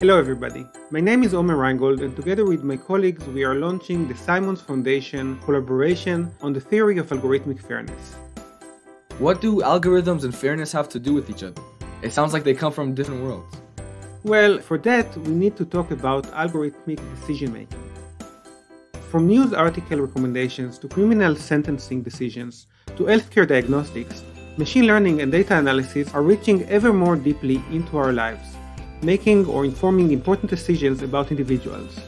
Hello everybody, my name is Omer Reingold and together with my colleagues we are launching the Simons Foundation collaboration on the theory of algorithmic fairness. What do algorithms and fairness have to do with each other? It sounds like they come from different worlds. Well, for that we need to talk about algorithmic decision making. From news article recommendations to criminal sentencing decisions to healthcare diagnostics, machine learning and data analysis are reaching ever more deeply into our lives making or informing important decisions about individuals.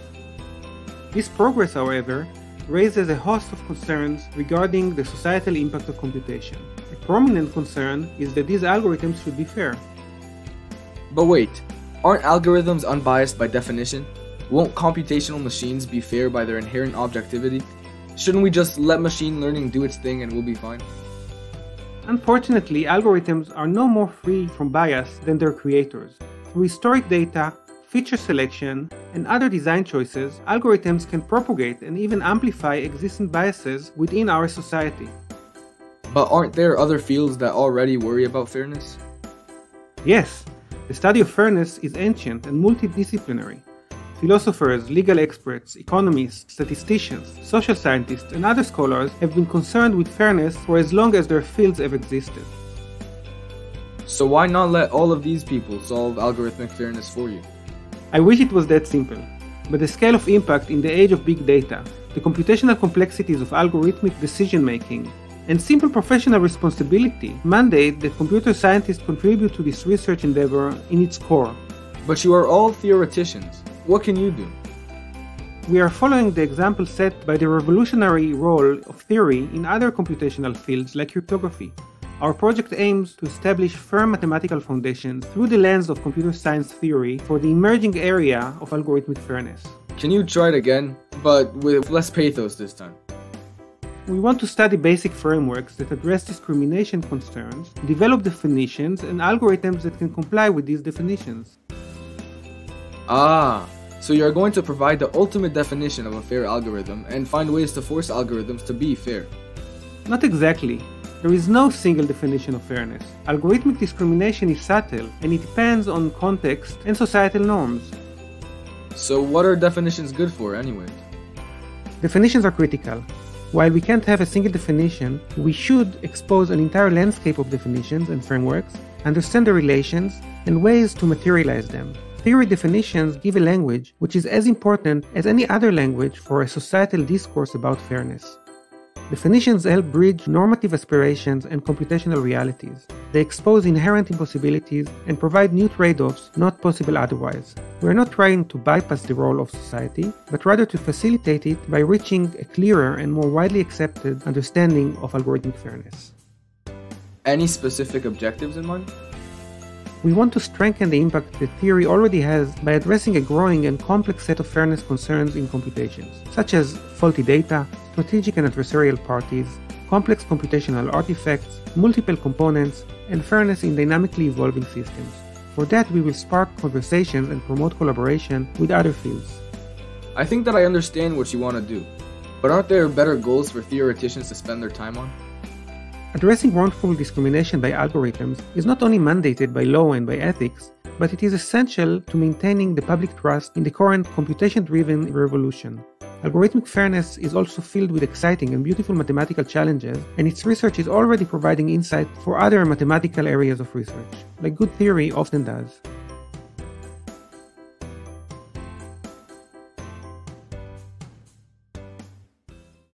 This progress, however, raises a host of concerns regarding the societal impact of computation. A prominent concern is that these algorithms should be fair. But wait, aren't algorithms unbiased by definition? Won't computational machines be fair by their inherent objectivity? Shouldn't we just let machine learning do its thing and we'll be fine? Unfortunately, algorithms are no more free from bias than their creators. Through historic data, feature selection, and other design choices, algorithms can propagate and even amplify existing biases within our society. But aren't there other fields that already worry about fairness? Yes, the study of fairness is ancient and multidisciplinary. Philosophers, legal experts, economists, statisticians, social scientists, and other scholars have been concerned with fairness for as long as their fields have existed. So why not let all of these people solve algorithmic fairness for you? I wish it was that simple. But the scale of impact in the age of big data, the computational complexities of algorithmic decision making, and simple professional responsibility mandate that computer scientists contribute to this research endeavor in its core. But you are all theoreticians. What can you do? We are following the example set by the revolutionary role of theory in other computational fields like cryptography. Our project aims to establish firm mathematical foundations through the lens of computer science theory for the emerging area of algorithmic fairness. Can you try it again, but with less pathos this time? We want to study basic frameworks that address discrimination concerns, develop definitions and algorithms that can comply with these definitions. Ah, so you're going to provide the ultimate definition of a fair algorithm and find ways to force algorithms to be fair. Not exactly. There is no single definition of fairness. Algorithmic discrimination is subtle and it depends on context and societal norms. So, what are definitions good for, anyway? Definitions are critical. While we can't have a single definition, we should expose an entire landscape of definitions and frameworks, understand the relations, and ways to materialize them. Theory definitions give a language which is as important as any other language for a societal discourse about fairness. Definitions help bridge normative aspirations and computational realities. They expose inherent impossibilities and provide new trade offs not possible otherwise. We're not trying to bypass the role of society, but rather to facilitate it by reaching a clearer and more widely accepted understanding of algorithmic fairness. Any specific objectives in mind? We want to strengthen the impact the theory already has by addressing a growing and complex set of fairness concerns in computations, such as faulty data, strategic and adversarial parties, complex computational artifacts, multiple components, and fairness in dynamically evolving systems. For that, we will spark conversations and promote collaboration with other fields. I think that I understand what you want to do, but aren't there better goals for theoreticians to spend their time on? Addressing wrongful discrimination by algorithms is not only mandated by law and by ethics, but it is essential to maintaining the public trust in the current computation driven revolution. Algorithmic fairness is also filled with exciting and beautiful mathematical challenges, and its research is already providing insight for other mathematical areas of research, like good theory often does.